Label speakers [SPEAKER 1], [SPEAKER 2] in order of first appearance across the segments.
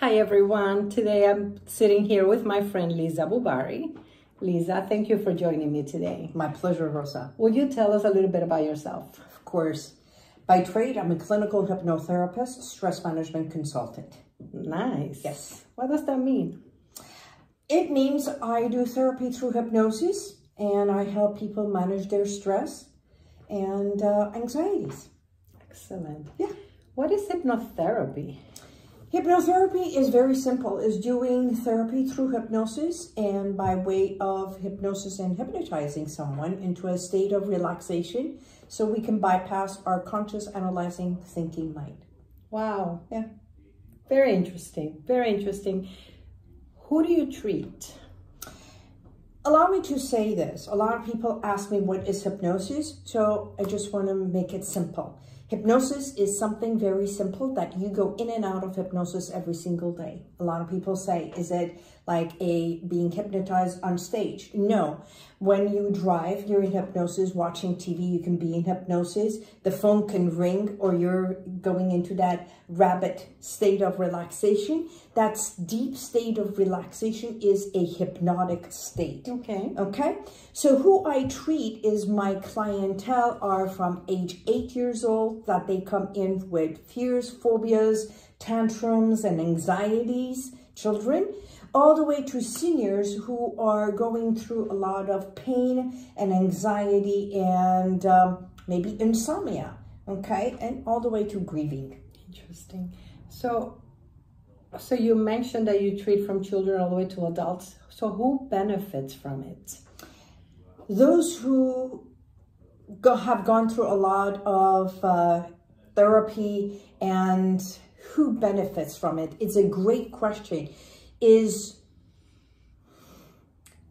[SPEAKER 1] Hi everyone. Today I'm sitting here with my friend Liza Boubari. Liza, thank you for joining me today.
[SPEAKER 2] My pleasure, Rosa.
[SPEAKER 1] Would you tell us a little bit about yourself?
[SPEAKER 2] Of course. By trade, I'm a clinical hypnotherapist, stress management consultant.
[SPEAKER 1] Nice.
[SPEAKER 2] Yes.
[SPEAKER 1] What does that mean?
[SPEAKER 2] It means I do therapy through hypnosis and I help people manage their stress and uh, anxieties.
[SPEAKER 1] Excellent.
[SPEAKER 2] Yeah.
[SPEAKER 1] What is hypnotherapy?
[SPEAKER 2] Hypnotherapy is very simple, is doing therapy through hypnosis and by way of hypnosis and hypnotizing someone into a state of relaxation so we can bypass our conscious analyzing thinking mind.
[SPEAKER 1] Wow.
[SPEAKER 2] Yeah.
[SPEAKER 1] Very interesting. Very interesting. Who do you treat?
[SPEAKER 2] Allow me to say this. A lot of people ask me what is hypnosis, so I just want to make it simple. Hypnosis is something very simple that you go in and out of hypnosis every single day. A lot of people say, is it like a being hypnotized on stage? No. When you drive, you're in hypnosis. Watching TV, you can be in hypnosis. The phone can ring or you're going into that rapid state of relaxation. That's deep state of relaxation is a hypnotic state.
[SPEAKER 1] Okay.
[SPEAKER 2] Okay. So who I treat is my clientele are from age eight years old that they come in with fears, phobias, tantrums and anxieties, children all the way to seniors who are going through a lot of pain and anxiety and um, maybe insomnia, okay? And all the way to grieving.
[SPEAKER 1] Interesting. So, so you mentioned that you treat from children all the way to adults. So who benefits from it?
[SPEAKER 2] Those who go, have gone through a lot of uh, therapy and who benefits from it? It's a great question is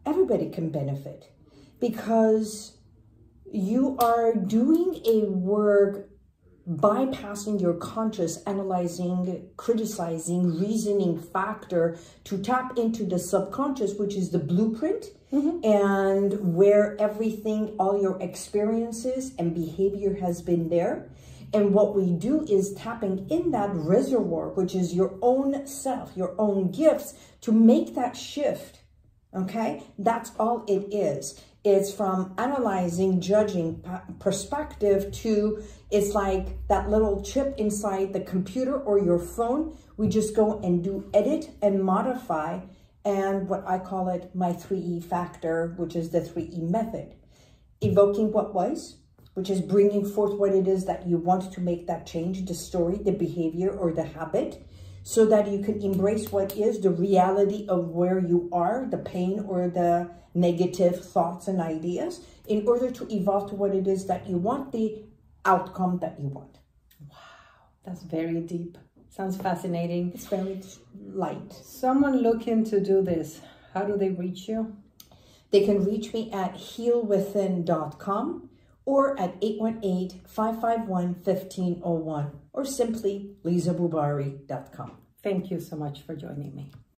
[SPEAKER 2] everybody can benefit because you are doing a work bypassing your conscious, analyzing, criticizing, reasoning factor to tap into the subconscious, which is the blueprint mm -hmm. and where everything, all your experiences and behavior has been there. And what we do is tapping in that reservoir, which is your own self, your own gifts, to make that shift. Okay? That's all it is. It's from analyzing, judging perspective to it's like that little chip inside the computer or your phone. We just go and do edit and modify and what I call it my 3E factor, which is the 3E method. Evoking what was, which is bringing forth what it is that you want to make that change, the story, the behavior, or the habit, so that you can embrace what is the reality of where you are, the pain or the negative thoughts and ideas, in order to evolve to what it is that you want, the outcome that you want.
[SPEAKER 1] Wow, that's very deep. Sounds fascinating.
[SPEAKER 2] It's very light.
[SPEAKER 1] Someone looking to do this, how do they reach you?
[SPEAKER 2] They can reach me at healwithin.com or at 818-551-1501 or simply lizaboubari.com.
[SPEAKER 1] Thank you so much for joining me.